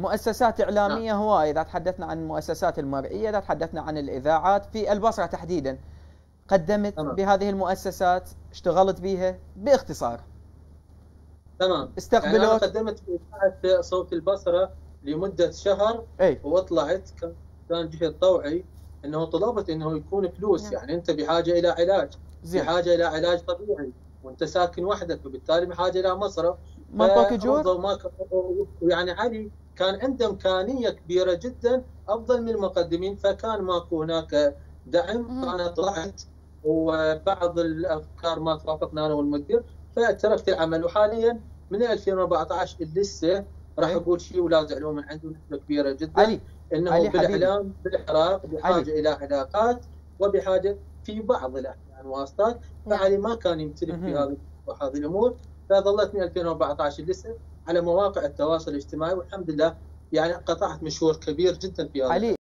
مؤسسات إعلامية نعم. هوايه إذا تحدثنا عن المؤسسات المرئية إذا تحدثنا عن الإذاعات في البصرة تحديدا قدمت تمام. بهذه المؤسسات اشتغلت بها باختصار تمام استقبلوا يعني أنا قدمت في صوت البصرة لمدة شهر أي. وطلعت كان جهه طوعي إنه طلبت إنه يكون فلوس نعم. يعني أنت بحاجة إلى علاج زي. بحاجة إلى علاج طبيعي وأنت ساكن وحدك وبالتالي بحاجة إلى مصرف ما اعطوك اجور؟ يعني علي كان عنده إمكانية كبيرة جدا أفضل من المقدمين فكان ماكو هناك دعم. أنا طلعت وبعض الأفكار ما توافقنا أنا والمدير فتركت العمل. وحاليا من 2014 لسه راح أقول شيء ولا زعلوا من عنده نسبه كبيرة جدا. علي. إنه علي بالإعلام بالعراق بحاجة علي. إلى علاقات وبحاجة في بعض الأحيان واسطات. فعلي ما كان يمتلك في هذه هذه الأمور. فظلت من 2014 لسه على مواقع التواصل الاجتماعي والحمد لله يعني قطعت مشوار كبير جدا في هذا.